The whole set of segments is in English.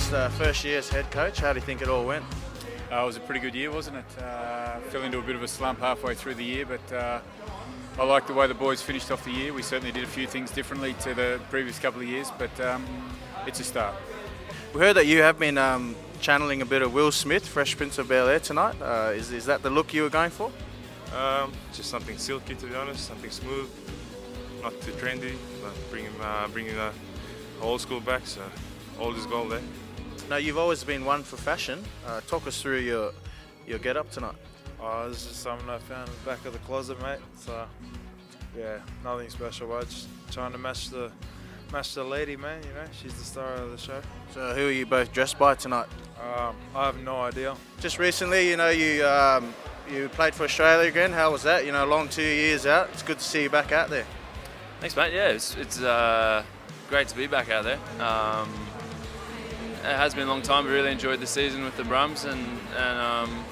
First, uh, first year as head coach, how do you think it all went? Uh, it was a pretty good year, wasn't it? Uh, fell into a bit of a slump halfway through the year, but uh, I like the way the boys finished off the year. We certainly did a few things differently to the previous couple of years, but um, it's a start. We heard that you have been um, channeling a bit of Will Smith, Fresh Prince of Bel Air tonight. Uh, is, is that the look you were going for? Um, just something silky, to be honest, something smooth, not too trendy, but bringing uh, bringing the old school back. So old is gold, eh? Now you've always been one for fashion. Uh, talk us through your your get up tonight. Oh, this is something I found in the back of the closet, mate. So yeah, nothing special, but just trying to match the match the lady, man. You know, she's the star of the show. So who are you both dressed by tonight? Um, I have no idea. Just recently, you know, you um, you played for Australia again. How was that? You know, long two years out. It's good to see you back out there. Thanks, mate. Yeah, it's, it's uh, great to be back out there. Um, it has been a long time. We really enjoyed the season with the Brums, and, and um,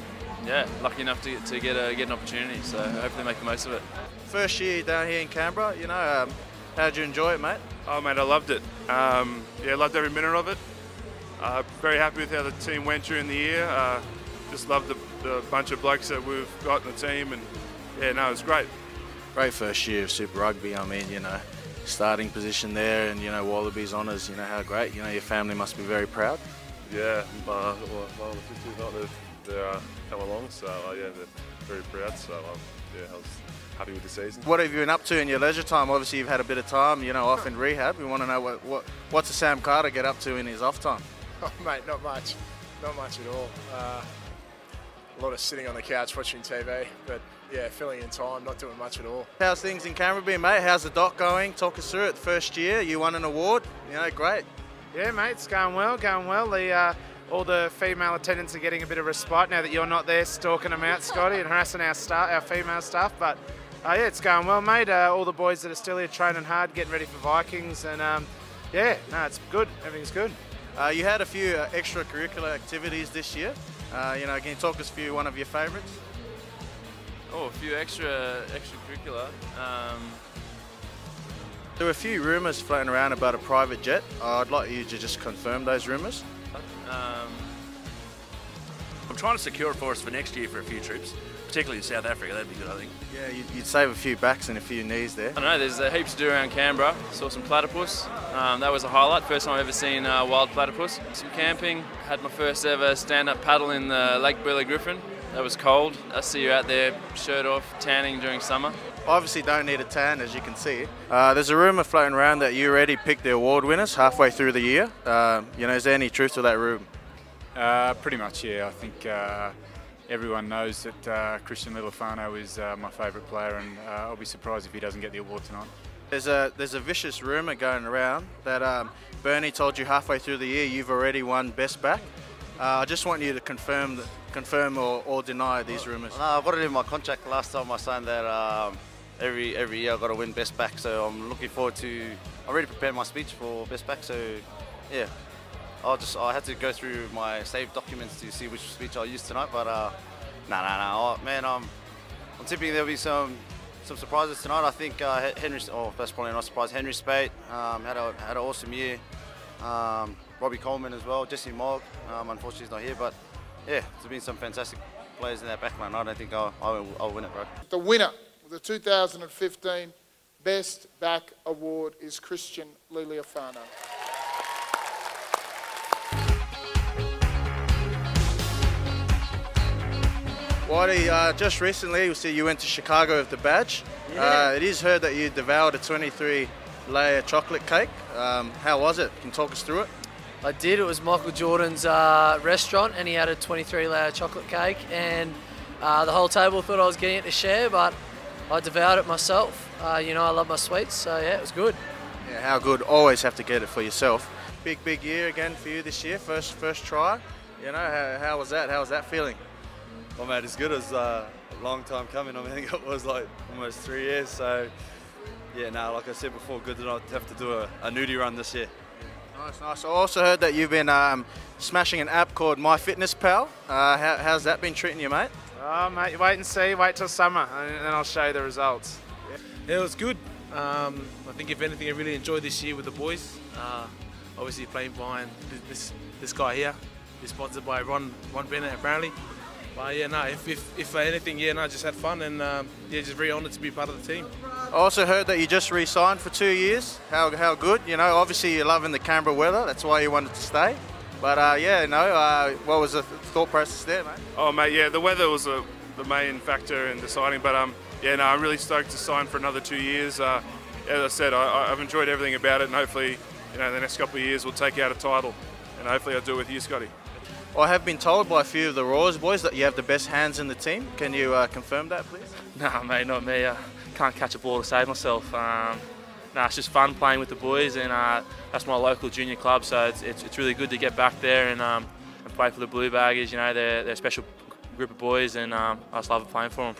yeah, lucky enough to, to get a, get an opportunity. So hopefully make the most of it. First year down here in Canberra. You know, um, how did you enjoy it, mate? Oh, mate, I loved it. Um, yeah, loved every minute of it. Uh, very happy with how the team went during the year. Uh, just loved the, the bunch of blokes that we've got in the team, and yeah, no, it was great. Great first year of Super Rugby. I mean, you know, starting position there, and you know, Wallabies honours. You know how great. You know, your family must be very proud. Yeah, uh, well, well, the sisters not they've, they uh, come along, so uh, yeah, they're very proud. So um, yeah, I was happy with the season. What have you been up to in your leisure time? Obviously, you've had a bit of time, you know, off in rehab. We want to know what, what what's a Sam Carter get up to in his off time? Oh, mate, not much. Not much at all. Uh, a lot of sitting on the couch watching TV, but yeah, filling in time, not doing much at all. How's things in Canberra been, mate? How's the doc going? Talk us through it. First year, you won an award. You know, great. Yeah, mate, it's going well, going well. The uh, all the female attendants are getting a bit of respite now that you're not there stalking them out, Scotty, and harassing our staff, our female staff. But uh, yeah, it's going well, mate. Uh, all the boys that are still here training hard, getting ready for Vikings, and um, yeah, no, it's good. Everything's good. Uh, you had a few uh, extracurricular activities this year. Uh, you know, can you talk us through one of your favourites? Oh, a few extra extracurricular. Um, There were a few rumours floating around about a private jet. I'd like you to just confirm those rumours. um, I'm trying to secure it for us for next year for a few trips, particularly in South Africa. That'd be good, I think. Yeah, you'd, you'd save a few backs and a few knees there. I don't know, there's uh, heaps to do around Canberra. Saw some platypus. Um, that was a highlight. First time I've ever seen uh, wild platypus. Some camping. Had my first ever stand-up paddle in the Lake Burley Griffin. That was cold. I see you out there, shirt off, tanning during summer. Obviously, don't need a tan, as you can see. Uh, there's a rumour floating around that you already picked the award winners halfway through the year. Uh, you know, is there any truth to that rumour? Uh, pretty much, yeah. I think uh, everyone knows that uh, Christian Lealiifano is uh, my favourite player, and uh, I'll be surprised if he doesn't get the award tonight. There's a there's a vicious rumour going around that um, Bernie told you halfway through the year you've already won best back. Uh, I just want you to confirm that, confirm or, or deny these rumours. No, I've got it in my contract last time I signed that um, every every year I've got to win best back. So I'm looking forward to. I already prepared my speech for best back. So yeah, I'll just I had to go through my saved documents to see which speech I'll use tonight. But uh, no, no, no, man, I'm I'm tipping there'll be some some surprises tonight. I think uh, Henry. Oh, that's probably not a surprise. Henry Speight um, had a had an awesome year. Um, Robbie Coleman as well. Jesse Mogg. Um, unfortunately, he's not here, but yeah, there's been some fantastic players in that backline. I don't think I'll, I'll, I'll win it, bro. The winner of the 2015 Best Back Award is Christian Lealiifano. Whitey, uh, just recently you see you went to Chicago with the badge. Uh, it is heard that you devoured a 23 layer chocolate cake. Um, how was it? Can you talk us through it? I did. It was Michael Jordan's uh, restaurant, and he had a 23 layer chocolate cake, and uh, the whole table thought I was getting it to share, but I devoured it myself. Uh, you know, I love my sweets, so yeah, it was good. Yeah, how good. Always have to get it for yourself. Big, big year again for you this year. First, first try. You know, how, how was that? How was that feeling? Well, mate, as good as uh, a long time coming. I mean, I think it was like almost three years. So, yeah, no, like I said before, good to not have to do a, a nudie run this year. Nice, nice. I also heard that you've been um, smashing an app called MyFitnessPal. Uh, how, how's that been treating you, mate? Oh, mate, wait and see. Wait till summer, and then I'll show you the results. Yeah, it was good. Um, I think if anything, I really enjoyed this year with the boys. Uh, obviously playing behind this this guy here. He's sponsored by Ron Ron Bennett apparently. But yeah, no, if, if, if anything, yeah, no, just had fun and um, yeah, just very honoured to be part of the team. I also heard that you just re-signed for two years. How, how good? You know, obviously you're loving the Canberra weather. That's why you wanted to stay. But uh, yeah, no, uh, what was the thought process there, mate? Oh, mate, yeah, the weather was a, the main factor in deciding. But um, yeah, no, I'm really stoked to sign for another two years. Uh, as I said, I, I've enjoyed everything about it, and hopefully, you know, the next couple of years we'll take out a title, and hopefully I'll do it with you, Scotty. I have been told by a few of the Roars boys that you have the best hands in the team. Can you uh, confirm that, please? Nah, mate, not me. I can't catch a ball to save myself. Um, nah, it's just fun playing with the boys, and uh, that's my local junior club, so it's, it's, it's, really good to get back there and, um, and play for the Blue Baggers. You know, they're, they're a special group of boys, and um, I just love playing for them.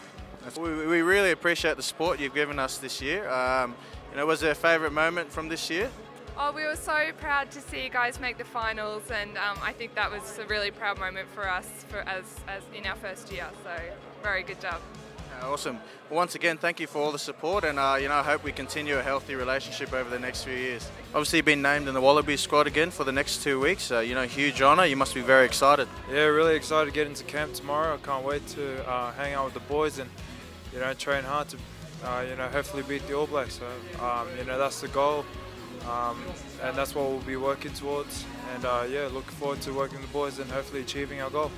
We, we really appreciate the support you've given us this year. Um, you know, was there a favourite moment from this year? Oh, we were so proud to see you guys make the finals, and um, I think that was a really proud moment for us for as, as in our first year. So, very good job. Awesome. Well, once again, thank you for all the support, and uh, you know, I hope we continue a healthy relationship over the next few years. Obviously, been named in the Wallaby squad again for the next two weeks. Uh, you know, huge honour. You must be very excited. Yeah, really excited to get into camp tomorrow. I can't wait to uh, hang out with the boys and you know train hard to uh, you know hopefully beat the All Blacks. So um, you know that's the goal. Um, and that's what we'll be working towards. And uh, yeah, looking forward to working with the boys and hopefully achieving our goal.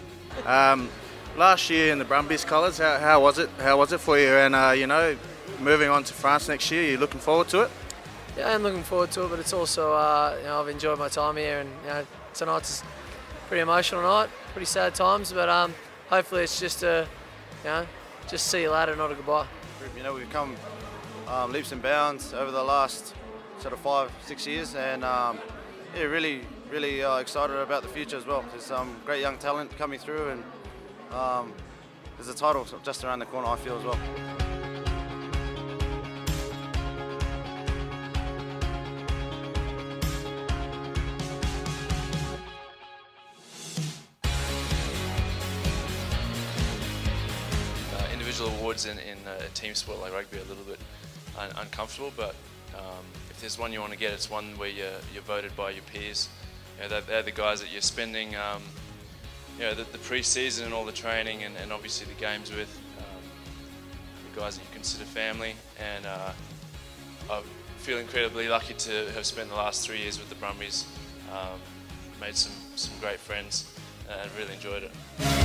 Um, last year in the Brumbies colours, how, how, was it? How was it for you? And uh, you know, moving on to France next year, you looking forward to it? Yeah, I'm looking forward to it, but it's also uh, you know I've enjoyed my time here, and you know, tonight's pretty emotional night, pretty sad times, but um, hopefully it's just a you know just see you later, not a goodbye. You know, we've come um, leaps and bounds over the last sort of five, six years, and um, yeah, really, really uh, excited about the future as well. There's some great young talent coming through, and um, there's a title just around the corner. I feel as well. Uh, individual awards in, in a team sport like rugby are a little bit un uncomfortable, but um, if there's one you want to get, it's one where you're, you're voted by your peers. You know, they're, they're, the guys that you're spending um, you know, the, the pre-season and all the training and, and obviously the games with. Um, the guys that you consider family. And uh, I feel incredibly lucky to have spent the last three years with the Brumbies. Um, made some, some great friends and really enjoyed it.